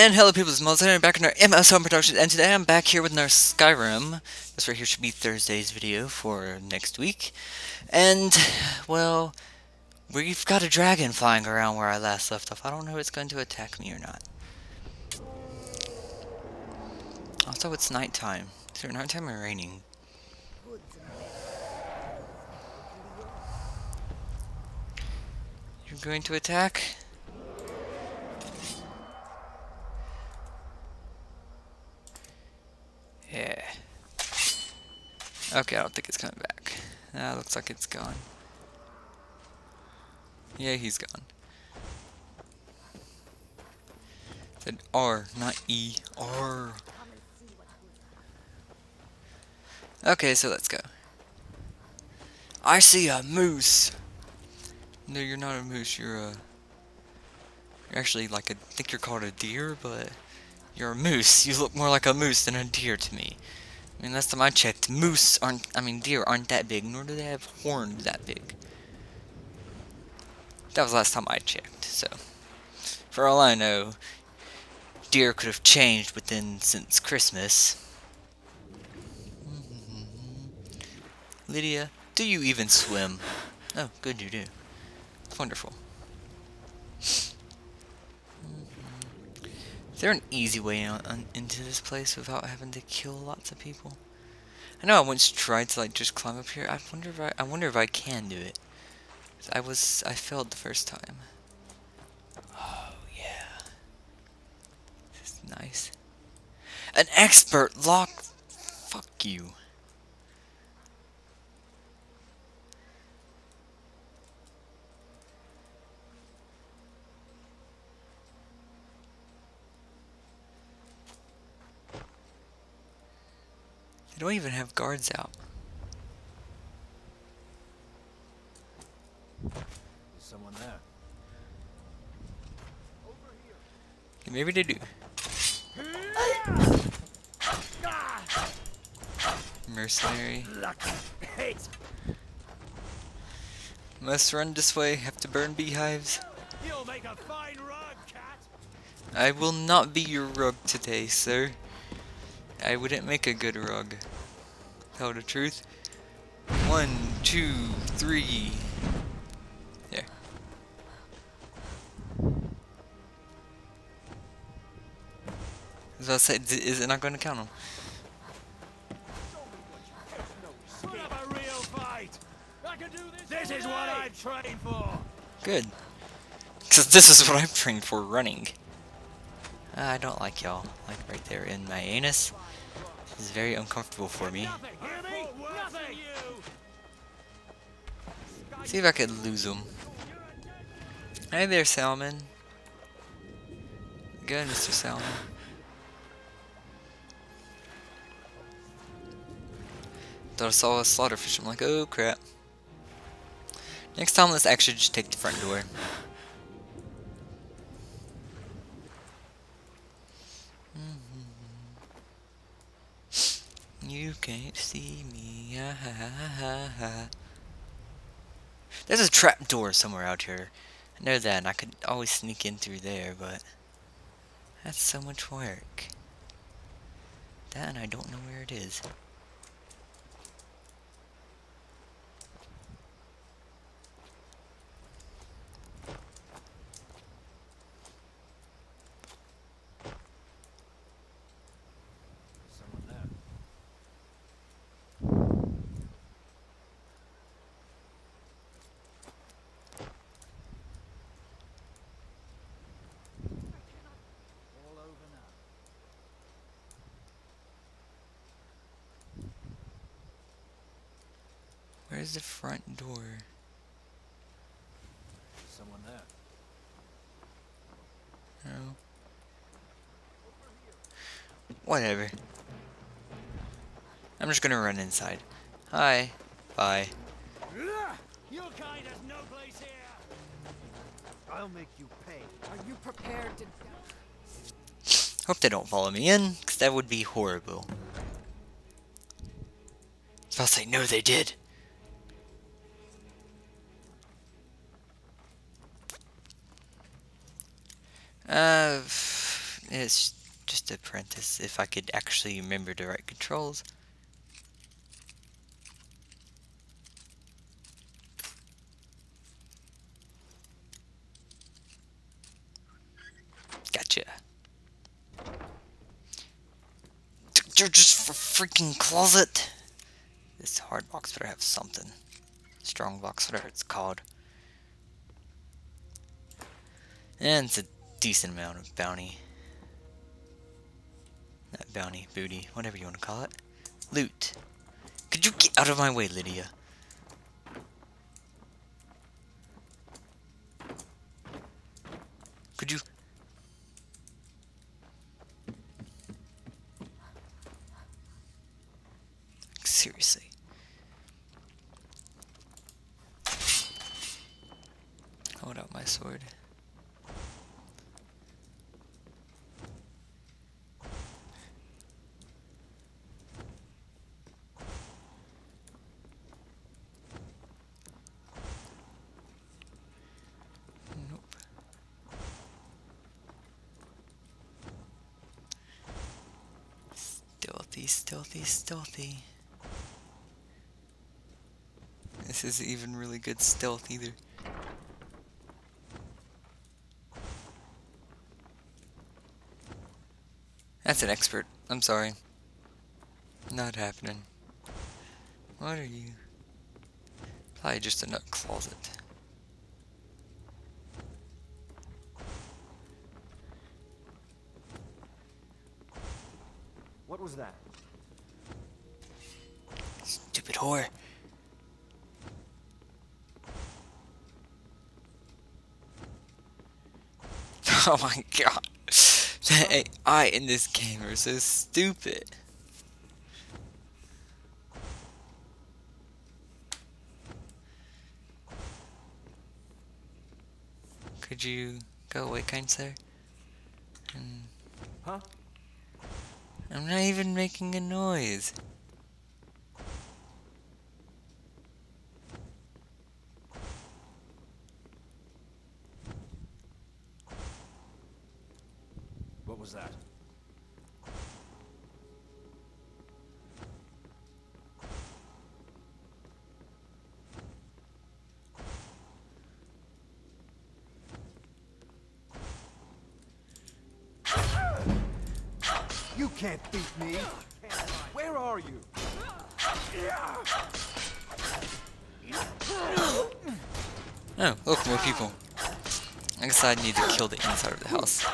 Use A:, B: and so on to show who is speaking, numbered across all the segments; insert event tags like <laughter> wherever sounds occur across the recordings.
A: And hello people, it's Melissa, back in our MS Home Production, and today I'm back here with our Skyrim. This right here should be Thursday's video for next week. And, well, we've got a dragon flying around where I last left off. I don't know if it's going to attack me or not. Also, it's nighttime. Is it nighttime or raining? You're going to attack? Yeah. Okay, I don't think it's coming back. Ah, looks like it's gone. Yeah, he's gone. said R, not E. R. Okay, so let's go. I see a moose. No, you're not a moose. You're a. You're actually like a. I think you're called a deer, but you're a moose. You look more like a moose than a deer to me. I mean, last time I checked, moose aren't, I mean, deer aren't that big, nor do they have horns that big. That was last time I checked, so. For all I know, deer could have changed within, since Christmas. Lydia, do you even swim? Oh, good you do. Wonderful. Is there an easy way on, on, into this place without having to kill lots of people? I know I once tried to like just climb up here. I wonder if I, I wonder if I can do it. I was I failed the first time. Oh yeah, this is nice. An expert lock. Fuck you. They don't even have guards out.
B: There's someone there.
A: Maybe they do. Mercenary. Must run this way, have to burn beehives.
B: You'll make a fine rug, cat.
A: I will not be your rug today, sir. I wouldn't make a good rug. Tell the truth. One, two, three. There. As I said, is it not going to count them?
B: Put up a real fight. I can do this. This is what I trained for.
A: Good. Because this is what I'm trained for, running. I don't like y'all. Like right there in my anus. This is very uncomfortable for me. See if I could lose them. Hey there, Salmon. Good, Mr. Salmon. Thought I saw a slaughterfish. I'm like, oh crap. Next time, let's actually just take the front door. Mm-hmm. You can't see me. There's a trap door somewhere out here. I know that, and I could always sneak in through there, but that's so much work. That, and I don't know where it is. is the front door?
B: Someone there. No.
A: Whatever. I'm just gonna run inside. Hi. Bye.
B: Your kind has no place here.
C: I'll make you pay.
D: Are you prepared to
A: Hope they don't follow me in, because that would be horrible. Plus, I no they did. It's just apprentice if I could actually remember the right controls. Gotcha. You're just for freaking closet. This hard box better have something. Strong box, whatever it's called. And it's a decent amount of bounty. Bounty, booty, whatever you want to call it. Loot. Could you get out of my way, Lydia? Could you Seriously. Hold out my sword. Nope. Stealthy, stealthy, stealthy. This isn't even really good stealth either. That's an expert. I'm sorry. Not happening. What are you? Probably just a nut closet.
C: What was that?
A: Whore. <laughs> Oh my god. The AI in this game are so stupid. Could you go away, kind sir? And
C: Huh?
A: I'm not even making a noise. I need to kill the inside of the house.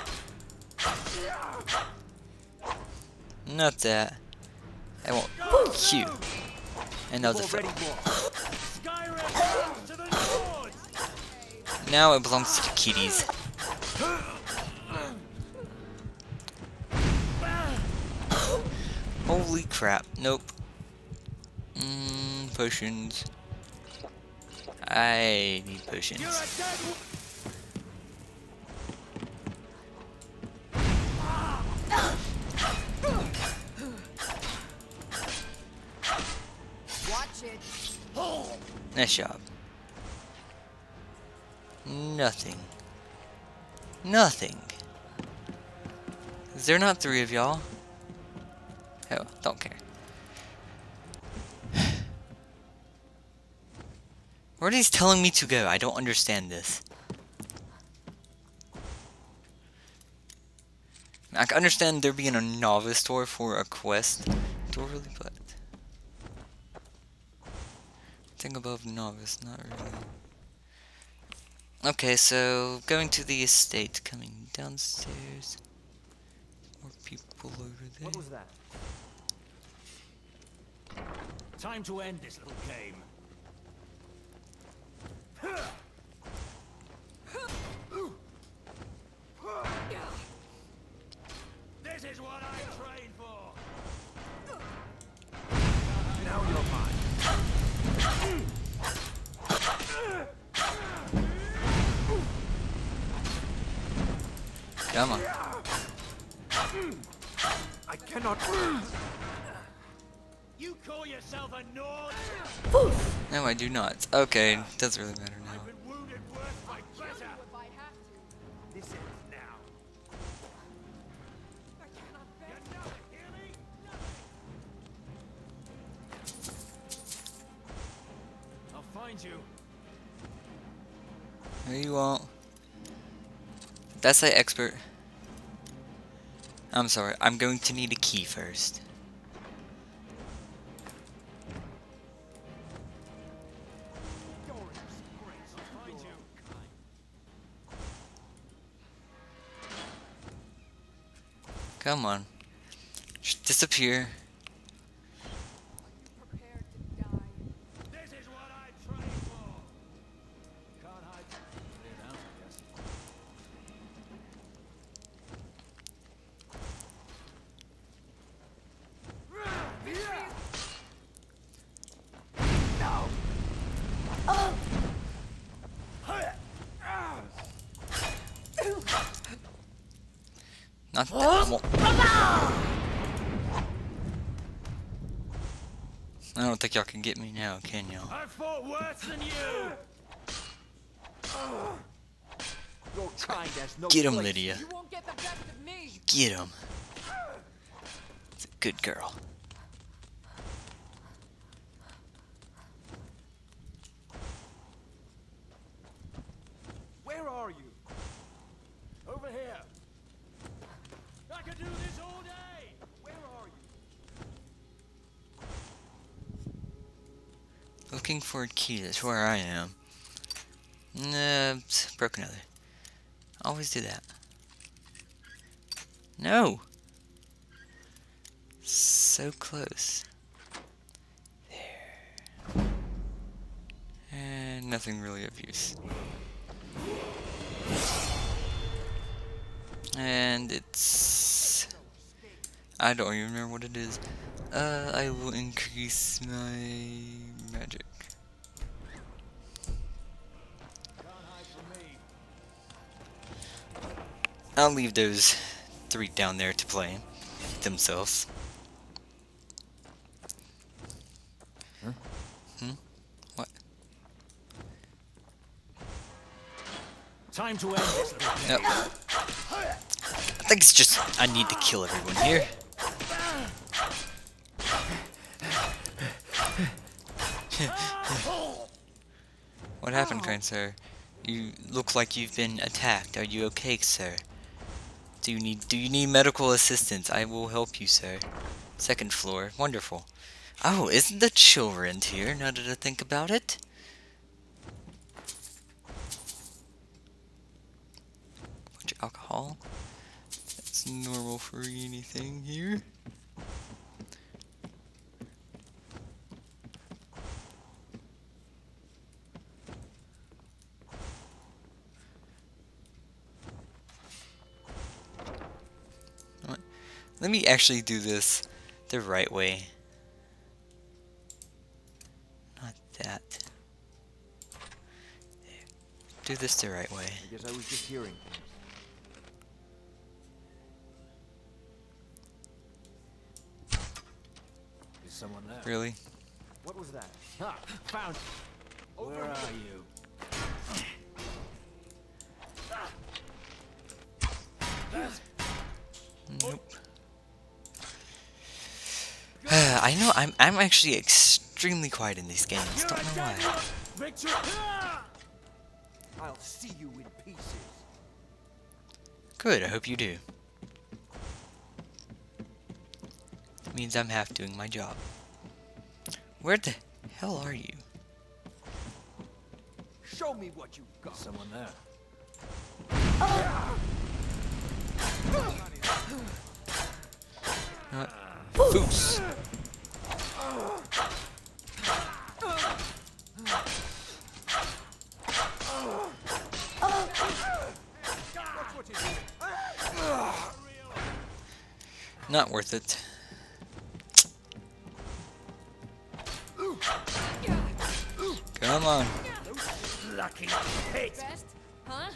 A: Not that. I want you. And now the fiddle. Now it belongs to the kitties. Holy crap. Nope. Mmm, potions. I need potions. Nice job. Nothing. Nothing. Is there not three of y'all? Oh, don't care. <sighs> Where are these telling me to go? I don't understand this. I can understand there being a novice door for a quest. Door really, but thing above novice, not really. Okay, so going to the estate, coming downstairs. More people over there.
C: What was that?
B: Time to end this little game.
A: Come on.
C: I cannot.
B: You call yourself a Nord?
A: No, I do not. Okay, doesn't really matter now.
B: I've been wounded worse by better.
D: If I have to.
C: This ends now.
D: I cannot
B: You
D: bear
B: know it, hear me? I'll find you.
A: No, you won't. That's the expert. I'm sorry, I'm going to need a key first. Come on. Just disappear. Not. I don't think y'all can get me now, can y'all?
B: I fought worse than you.
C: Your kind has no
A: Get him,
C: place.
A: Lydia.
D: You won't get the of me.
A: Get him. It's a good girl. Looking for a key, that's where I am. Nah, broke another. Always do that. No! So close. There. And nothing really of use. And it's... I don't even remember what it is. Uh, I will increase my magic. I'll leave those three down there to play themselves. Hmm? What?
B: Time to end this. little
A: Yep. I think it's just I need to kill everyone here. <laughs> what happened, kind sir? You look like you've been attacked. Are you okay, sir? Do you need do you need medical assistance? I will help you, sir. Second floor. Wonderful. Oh, isn't the children here now that I think about it? Bunch of alcohol. That's normal for anything here. Me actually do this the right way. Not that. Do this the right way.
C: I guess I was just hearing things.
B: Is someone there?
A: Really? Actually extremely quiet in these games. Don't know why.
B: Victor.
C: I'll see you in pieces.
A: Good. I hope you do. means I'm half doing my job. Where the hell are you?
C: Show me what you've got.
B: Someone there.
A: Not Foos. Not worth it. Come on.
B: Lucky pig.
D: Best? Huh?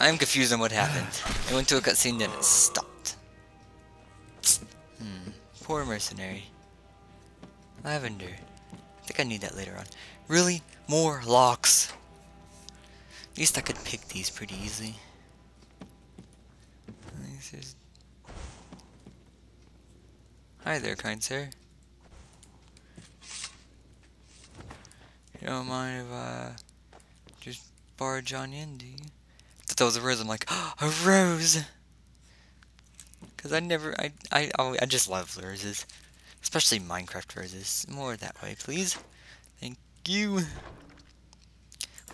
A: I'm confused on what happened. It went to a cutscene, then it stopped. Poor mercenary. Lavender. I think I need that later on. Really? More locks? At least I could pick these pretty easily. Hi there, kind sir. You don't mind if I just barge on in, do you? Thought that was a rose. I'm like, <gasps> a rose! Because I never, I, I, I I just love roses. Especially Minecraft roses. More that way, please. Thank you.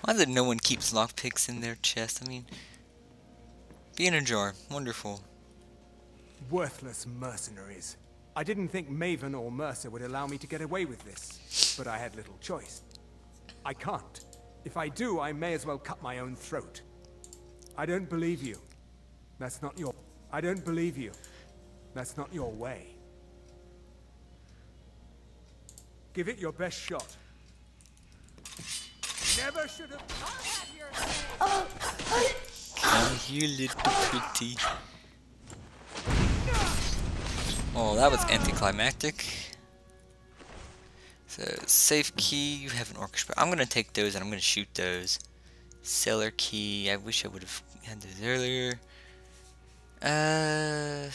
A: Why that no one keeps lockpicks in their chest? I mean, be in a jar. Wonderful.
E: Worthless mercenaries. I didn't think Maven or Mercer would allow me to get away with this, but I had little choice. I can't. If I do, I may as well cut my own throat. I don't believe you. That's not your... I don't believe you. That's not your way. Give it your best shot. Never should have...
D: Say.
A: Come here, little pretty. Oh, that was anticlimactic. So, safe key, you have an orchestra. I'm gonna take those and I'm gonna shoot those. Cellar key, I wish I would have had those earlier. Uh,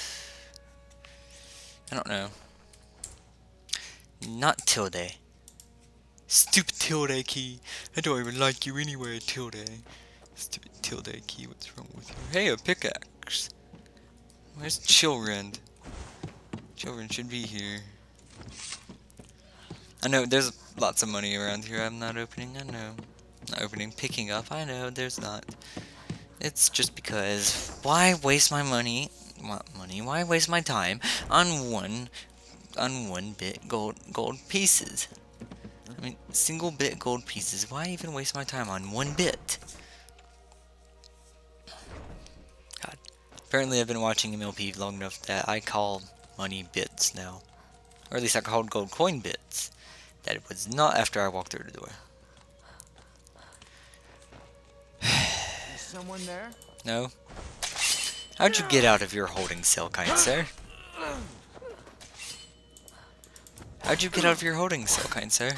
A: I don't know. Not tilde. Stupid tilde key. I don't even like you anyway, tilde. Stupid tilde key, what's wrong with you? Hey, a pickaxe. Where's children? Children should be here. I know there's lots of money around here I'm not opening, I know. Not opening, picking up, I know there's not. It's just because why waste my money money, why waste my time on one on one bit gold gold pieces? I mean single bit gold pieces, why even waste my time on one bit? God. Apparently I've been watching MLP long enough that I call money bits now. Or at least I called gold coin bits. That it was not after I walked through the door.
C: Someone there?
A: No? How'd you get out of your holding cell, kind <gasps> sir? How'd you get out of your holding cell, kind sir?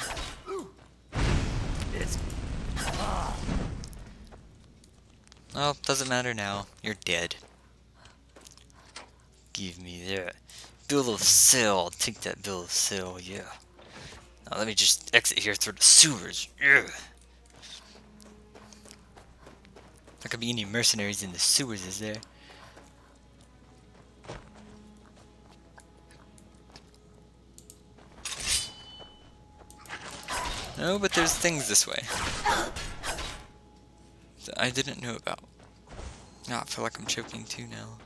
A: Well, doesn't matter now. You're dead. Give me that. Bill of sale. Take that bill of sale, yeah. Now let me just exit here through the sewers. Yeah. There could be any mercenaries in the sewers, is there? No, but there's things this way. That I didn't know about. Now I feel like I'm choking too now.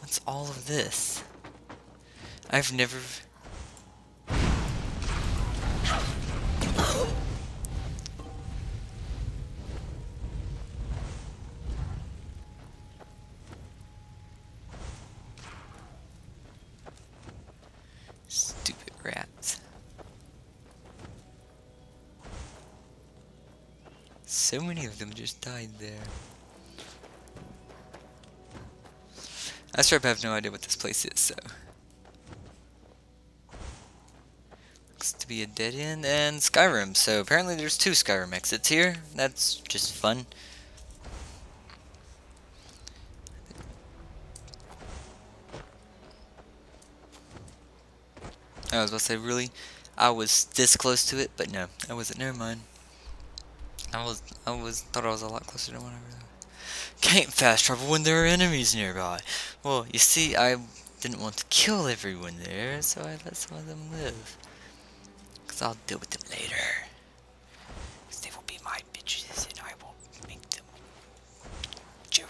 A: What's all of this? I've never... died there. I sure have no idea what this place is, so. Looks to be a dead end and Skyrim, so apparently there's two Skyrim exits here. That's just fun. I was about to say, really? I was this close to it, but no, I wasn't. Never mind. I was, I was, thought I was a lot closer to whatever. Can't fast travel when there are enemies nearby. Well, you see, I didn't want to kill everyone there, so I let some of them live. Because I'll deal with them later. Because they will be my bitches, and I will make them jerk,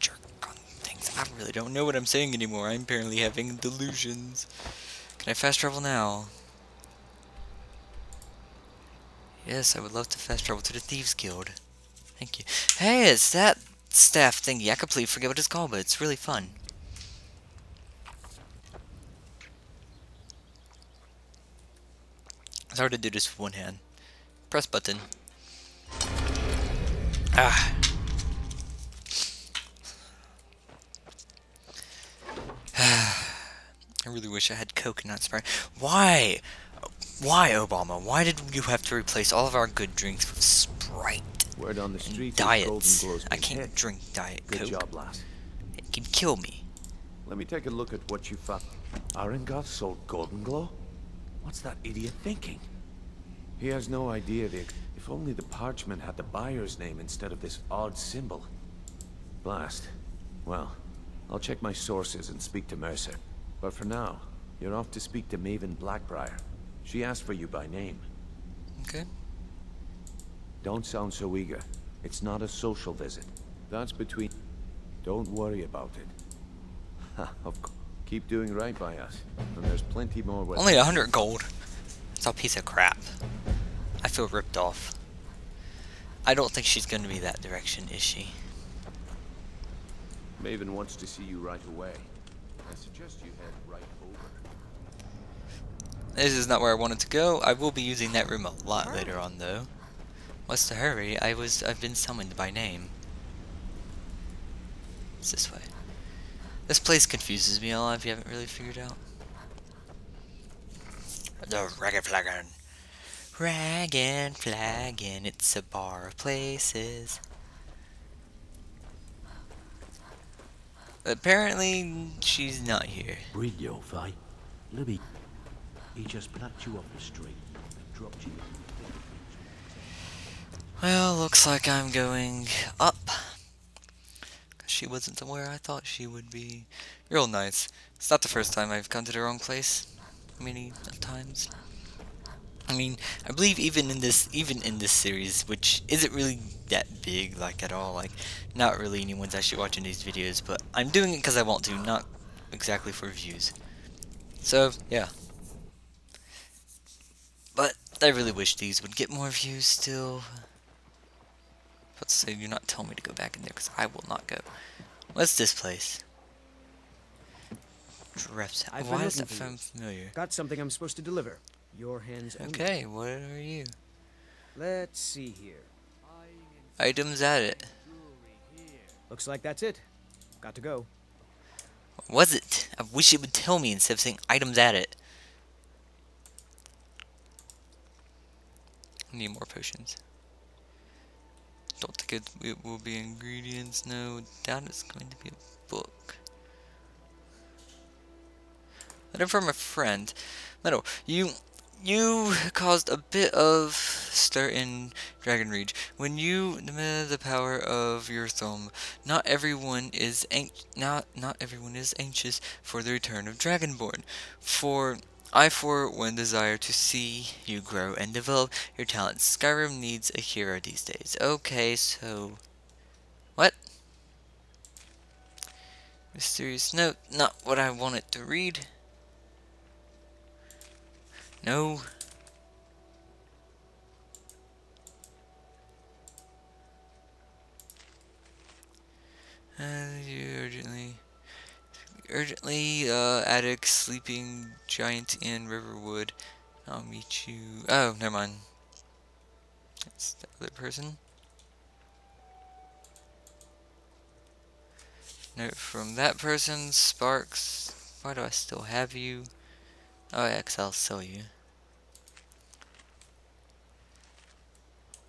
A: jerk on things. I really don't know what I'm saying anymore. I'm apparently having delusions. Can I fast travel now? Yes, I would love to fast travel to the Thieves Guild. Thank you. Hey, it's that staff thingy. I completely forget what it's called, but it's really fun. It's hard to do this with one hand. Press button. Ah. <sighs> I really wish I had coconut spray. Why? Why, Obama? Why did you have to replace all of our good drinks with Sprite?
F: Word on the street
A: diets.
F: Golden Glow's
A: I can't
F: hit.
A: drink Diet
F: Good
A: Coke.
F: job, lass.
A: It can kill me.
F: Let me take a look at what you found.
B: Aringoth sold Golden Glow? What's that idiot thinking?
F: He has no idea the... If only the parchment had the buyer's name instead of this odd symbol. Blast. Well, I'll check my sources and speak to Mercer. But for now, you're off to speak to Maven Blackbriar. She asked for you by name.
A: Okay.
F: Don't sound so eager. It's not a social visit. That's between... Don't worry about it. <laughs> Of course. Keep doing right by us. And there's plenty more with
A: Only a hundred gold. It's a piece of crap. I feel ripped off. I don't think she's gonna be that direction, is she?
F: Maven wants to see you right away. I suggest you head right.
A: This is not where I wanted to go. I will be using that room a lot later on, though. What's the hurry? I was I've been summoned by name. It's this way. This place confuses me a lot if you haven't really figured out. The Ragged Flagon. Ragged Flagon, it's a bar of places. Apparently, she's not here.
B: Brillo, Vi. Libby. He just plucked you off the street and dropped you.
A: Well, looks like I'm going up. 'Cause she wasn't where I thought she would be. Real nice. It's not the first time I've come to the wrong place. Many times. I mean, I believe even in this, even in this series, which isn't really that big, like at all, like, not really anyone's actually watching these videos, but I'm doing it because I want to, not exactly for views. So, yeah. I really wish these would get more views still. But so you're not telling me to go back in there because I will not go. What's this place?
C: I've
A: Why does that sound familiar?
C: Got something I'm supposed to deliver. Your hands only.
A: Okay, what are you?
C: Let's see here.
A: Items at it.
C: Looks like that's it. Got to go.
A: What was it? I wish it would tell me instead of saying items at it. Need more potions. Don't think it, will be ingredients. No, doubt it's going to be a book. Letter from a friend. Meadow, you you caused a bit of stir in Dragonsreach when you limited the power of your Thu'um. Not everyone is not not everyone is anxious for the return of Dragonborn. For I for one desire to see you grow and develop your talents. Skyrim needs a hero these days. Okay, so what? Mysterious note, not what I wanted to read. No. You urgently, urgently, uh, attic, sleeping giant in Riverwood. I'll meet you. Oh, never mind. That's the other person. Note from that person, Sparks. Why do I still have you? Oh yeah, 'cause I'll sell you.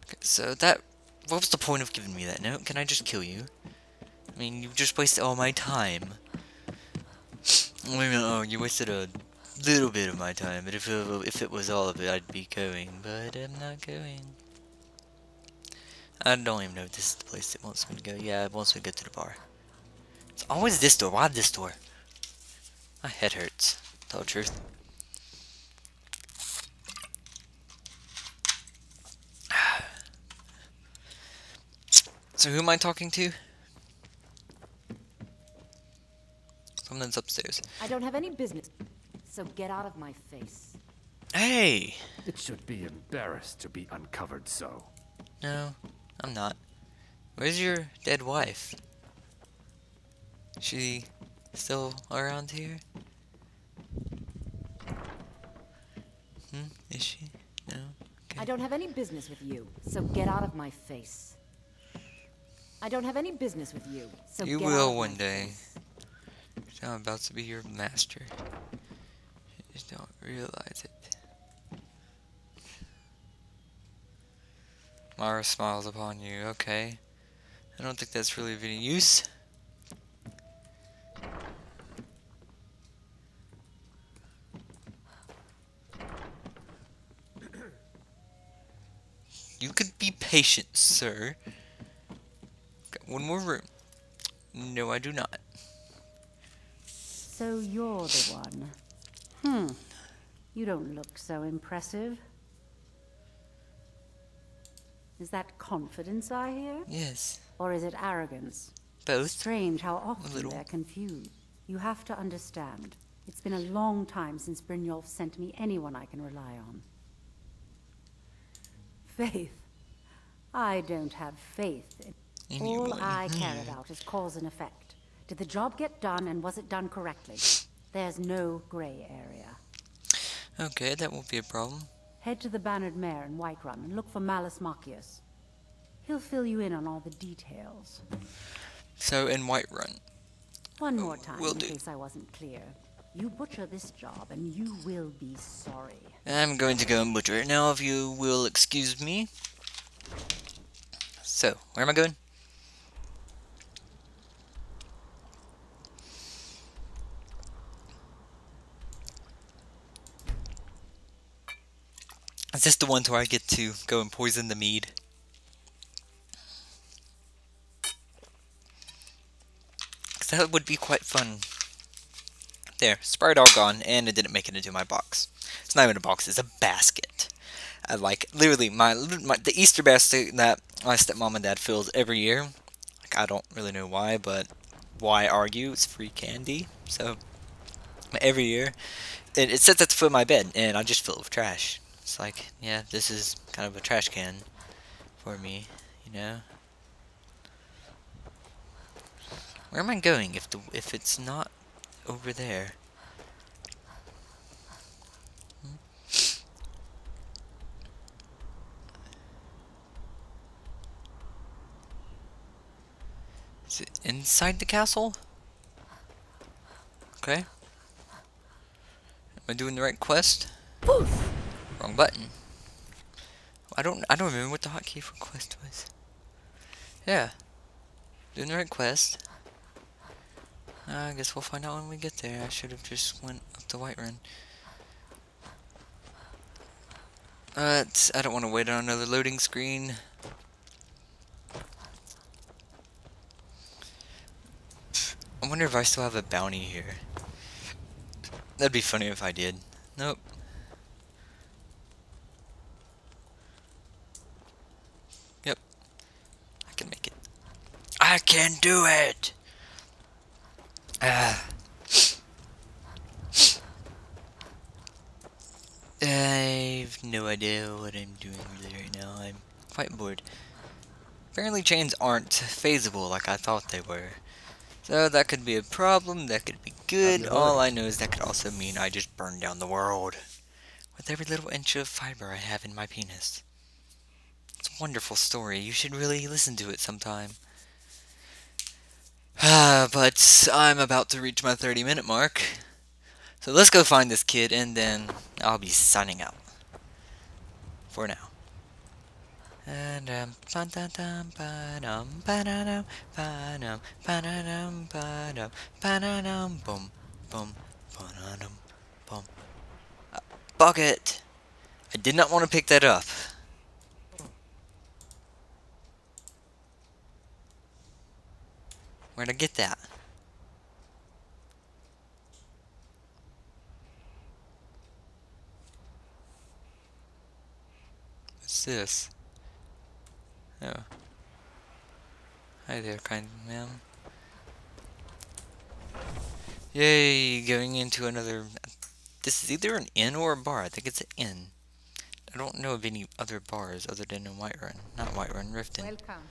A: Okay, so that... What was the point of giving me that note? Can I just kill you? I mean, you just wasted all my time. Wait oh, you wasted a little bit of my time, but if it, if it was all of it, I'd be going, but I'm not going. I don't even know if this is the place it wants me to go. Yeah, it wants me to go to the bar. It's always this door. Why this door? My head hurts. Tell the truth. <sighs> So who am I talking to? Someone's upstairs.
D: I don't have any business. So get out of my face.
A: Hey!
B: It should be embarrassed to be uncovered so.
A: No, I'm not. Where's your dead wife? She still around here? Hmm? Is she? No?
D: I don't have any business with you. So get out of my face. I don't have any business with you. So
A: You
D: get
A: will
D: out of
A: one day.
D: face.
A: I'm about to be your master. You Just don't realize it. Mara smiles upon you. Okay. I don't think that's really of any use. You could be patient, sir. Got one more room. No, I do not.
G: So you're the one. Hmm. You don't look so impressive. Is that confidence I hear?
A: Yes.
G: Or is it arrogance?
A: Both.
G: Strange how often they're confused. You have to understand. It's been a long time since Brynjolf sent me anyone I can rely on. Faith. I don't have faith. in- All I <laughs> care about is cause and effect. Did the job get done and was it done correctly? There's no gray area.
A: Okay, that won't be a problem.
G: Head to the Bannered Mare in Whiterun and look for Mallus Maccius. He'll fill you in on all the details.
A: So, in Whiterun.
G: One oh, more time,
A: we'll
G: in
A: do.
G: case I wasn't clear. You butcher this job, and you will be sorry.
A: I'm going to go and butcher it now, if you will excuse me. So, where am I going? Is this the one where I get to go and poison the mead? Because that would be quite fun. There, Sprite all gone, and it didn't make it into my box. It's not even a box, it's a basket. I like, literally, my, my the Easter basket that my stepmom and dad filled every year. Like, I don't really know why, but why argue? It's free candy. So, every year, it, it sits at the foot of my bed, and I just fill it with trash. It's like, yeah, this is kind of a trash can for me, you know? Where am I going if the if it's not over there? Hmm? It inside the castle? Okay. Am I doing the right quest? Wrong button. I don't I don't remember what the hotkey for quest was. Yeah. Doing the right quest. Uh, I guess we'll find out when we get there. I should have just went up the Whiterun. But I don't want to wait on another loading screen. I wonder if I still have a bounty here. That'd be funny if I did. Nope. Yep. I can make it. I can do it! Ah. I've no idea what I'm doing really right now. I'm quite bored. Apparently chains aren't phasable like I thought they were. So that could be a problem, that could be good. All? I know is that could also mean I just burned down the world. With every little inch of fiber I have in my penis. It's a wonderful story. You should really listen to it sometime. Ah, but I'm about to reach my 30 minute mark. So let's go find this kid and then I'll be signing out. For now. And um ba-da-dum, ba-dum, ba-da-dum, ba-dum, ba-da-dum, ba-dum, ba-da-dum, boom, boom, boom. Uh, bucket! I did not want to pick that up. Where'd I get that? What's this? Oh. Hi there, kind man. Yay, going into another... This is either an inn or a bar. I think it's an inn. I don't know of any other bars other than in Whiterun. Not Whiterun, Riften.
H: Welcome.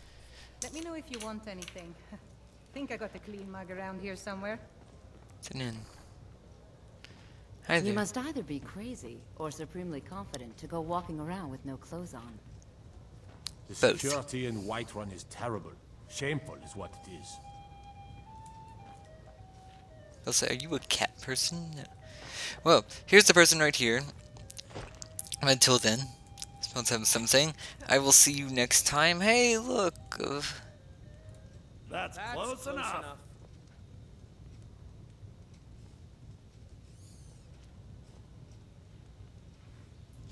H: Let me know if you want anything. <laughs> Think I got a clean mug around here somewhere.
A: It's an inn. Hi
D: You must either be crazy or supremely confident to go walking around with no clothes on.
B: The
A: Both.
B: security in Whiterun is terrible. Shameful is what it is.
A: I'll say, are you a cat person? No. Well, here's the person right here. Until then, Spell something. I will see you next time. Hey, look. Uh,
B: That's, close, enough.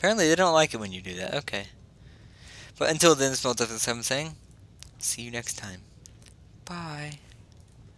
A: apparently, they don't like it when you do that. Okay. But until then, Spell something. See you next time. Bye.